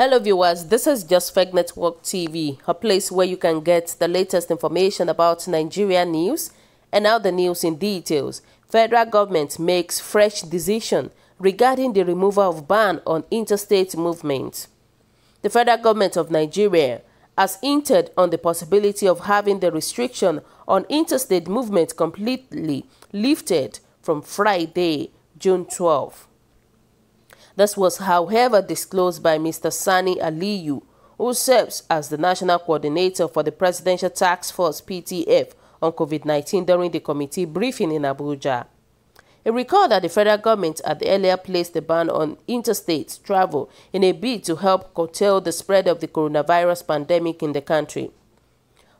Hello viewers, this is Josfeg Network TV, a place where you can get the latest information about Nigeria news and now the news in details. Federal government makes fresh decision regarding the removal of ban on interstate movement. The federal government of Nigeria has hinted on the possibility of having the restriction on interstate movement completely lifted from Friday, June 12. This was, however, disclosed by Mr. Sani Aliyu, who serves as the national coordinator for the Presidential Task Force PTF on COVID-19 during the committee briefing in Abuja. He recalled that the federal government had earlier placed a ban on interstate travel in a bid to help curtail the spread of the coronavirus pandemic in the country.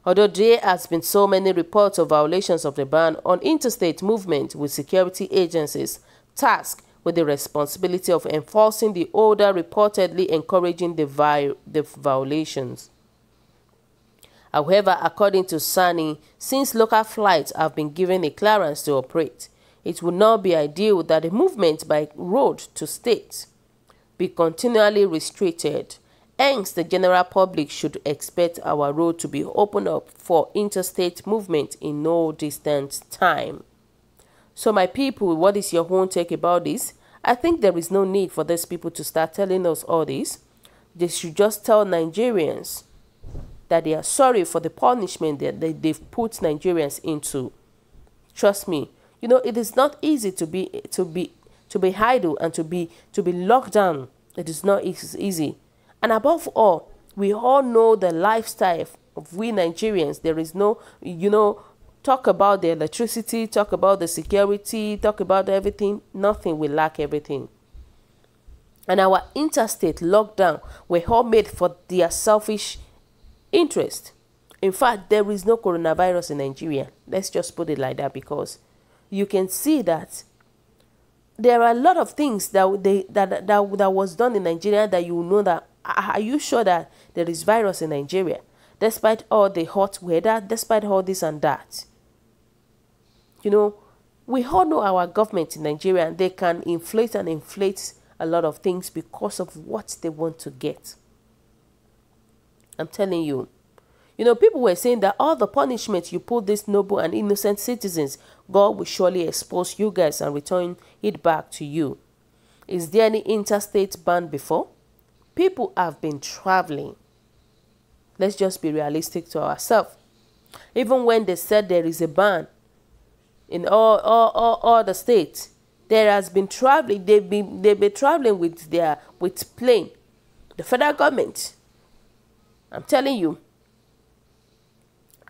Although there has been so many reports of violations of the ban on interstate movement with security agencies tasked with the responsibility of enforcing the order reportedly encouraging the, vi the violations. However, according to Sani, since local flights have been given a clearance to operate, it would not be ideal that the movement by road to state be continually restricted. Hence, the general public should expect our road to be opened up for interstate movement in no distant time. So my people, what is your own take about this? I think there is no need for these people to start telling us all this. They should just tell Nigerians that they are sorry for the punishment that they, they've put Nigerians into. Trust me, you know it is not easy to be to be to be idle and to be to be locked down. It is not easy, and above all, we all know the lifestyle of we Nigerians. There is no, you know, talk about the electricity, talk about the security, talk about everything, nothing will lack everything. And our interstate lockdown were all made for their selfish interest. In fact, there is no coronavirus in Nigeria. Let's just put it like that because you can see that there are a lot of things that they that that, that was done in Nigeria that you know that are you sure that there is virus in Nigeria despite all the hot weather despite all this and that you know, we all know our government in Nigeria and they can inflate and inflate a lot of things because of what they want to get. I'm telling you. You know, people were saying that all the punishment you put these noble and innocent citizens, God will surely expose you guys and return it back to you. Is there any interstate ban before? People have been traveling. Let's just be realistic to ourselves. Even when they said there is a ban, in all, all, all, all the states. There has been traveling, they've been, they've been traveling with their with plane. The federal government. I'm telling you.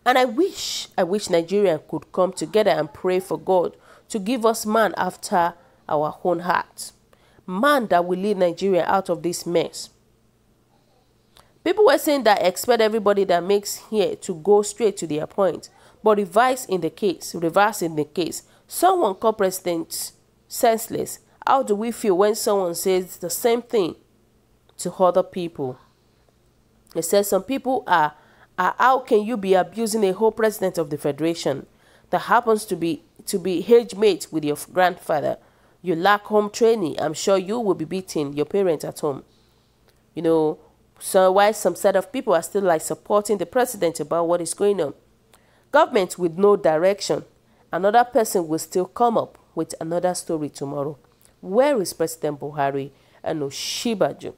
And I wish, I wish Nigeria could come together and pray for God to give us man after our own heart. Man that will lead Nigeria out of this mess. People were saying that expect everybody that makes here to go straight to their point. But reverse in the case, reverse in the case, someone called President senseless. How do we feel when someone says the same thing to other people? It says some people are, are how can you be abusing a whole president of the federation that happens to be to be age mate with your grandfather? You lack home training. I'm sure you will be beating your parents at home. You know, so why some set of people are still like supporting the president about what is going on. Government with no direction, another person will still come up with another story tomorrow. Where is President Buhari and Osinbajo?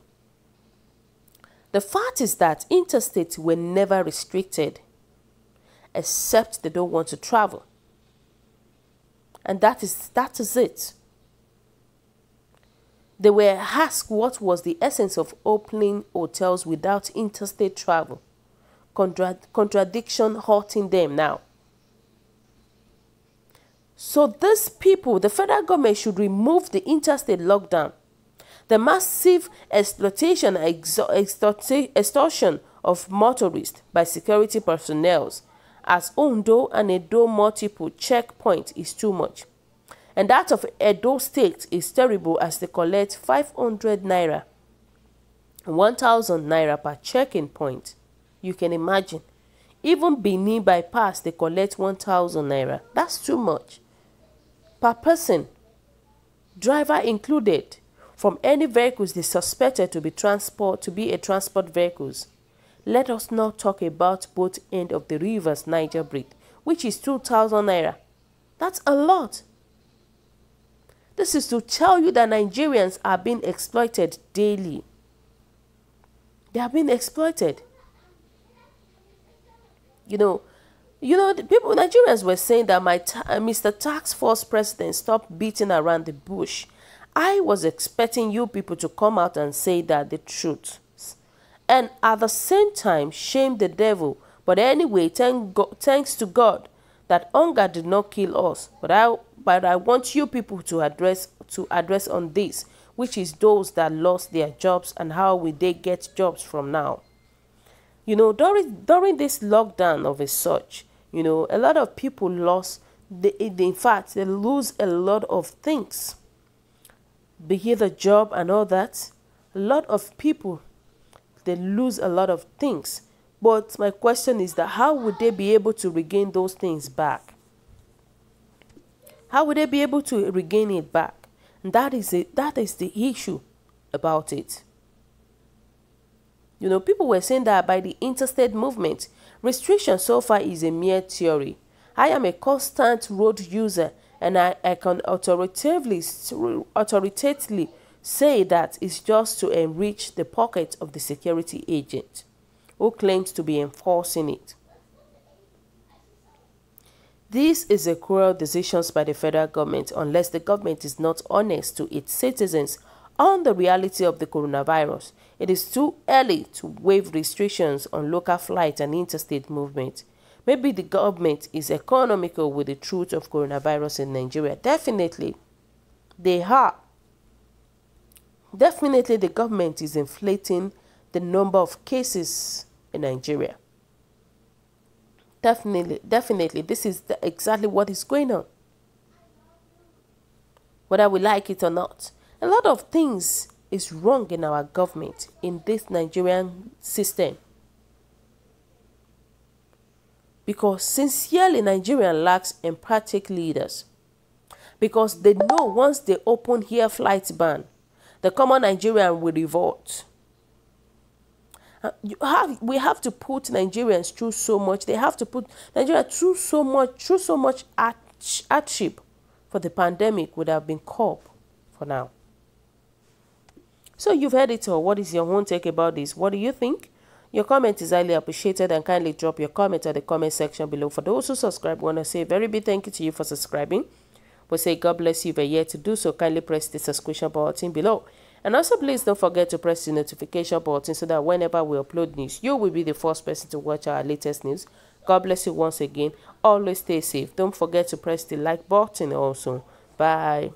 The fact is that interstates were never restricted, except they don't want to travel. And that is, that is it. They were asked what was the essence of opening hotels without interstate travel contra contradiction hurting them now. So these people, the federal government should remove the interstate lockdown. The massive exploitation and extortion of motorists by security personnel as Ondo and Edo multiple checkpoint is too much. And that of Edo State is terrible as they collect 500 naira, 1000 naira per checking point. You can imagine. Even Benin bypass, they collect 1,000 naira. That's too much. Per person, driver included. from any vehicles they suspected to be transport to be a transport vehicles. Let us not talk about both end of the rivers Niger Bridge, which is 2,000 naira. That's a lot. This is to tell you that Nigerians are being exploited daily. They are being exploited. You know, you know, the people, Nigerians were saying that my uh, Mr. Task Force president stopped beating around the bush. I was expecting you people to come out and say that the truth. And at the same time, shame the devil. But anyway, thank thanks to God that hunger did not kill us. But I, but I want you people to address to address on this, which is those that lost their jobs and how will they get jobs from now. You know, during during this lockdown of a such, you know, a lot of people lost, in fact, they lose a lot of things. Be it the job and all that. A lot of people, they lose a lot of things. But my question is that how would they be able to regain those things back? How would they be able to regain it back? And that is it. That is the issue about it. You know, people were saying that by the interstate movement, restriction so far is a mere theory. I am a constant road user and I, I can authoritatively, authoritatively say that it's just to enrich the pocket of the security agent who claims to be enforcing it. This is a cruel decision by the federal government unless the government is not honest to its citizens on the reality of the coronavirus, it is too early to waive restrictions on local flights and interstate movement. Maybe the government is economical with the truth of coronavirus in Nigeria. Definitely, they are. Definitely, the government is inflating the number of cases in Nigeria. Definitely, definitely, this is the, exactly what is going on. Whether we like it or not. A lot of things is wrong in our government, in this Nigerian system. Because sincerely, Nigeria lacks empathic leaders. Because they know once they open here flight ban, the common Nigerian will revolt. Uh, have, we have to put Nigerians through so much. They have to put Nigeria through so much, through so much hardship for the pandemic would have been coped for now. So you've heard it all. What is your own take about this? What do you think? Your comment is highly appreciated and kindly drop your comment at the comment section below. For those who subscribe, I want to say a very big thank you to you for subscribing. We say God bless you if you're yet to do so. Kindly press the subscription button below. And also please don't forget to press the notification button so that whenever we upload news, you will be the first person to watch our latest news. God bless you once again. Always stay safe. Don't forget to press the like button also. Bye.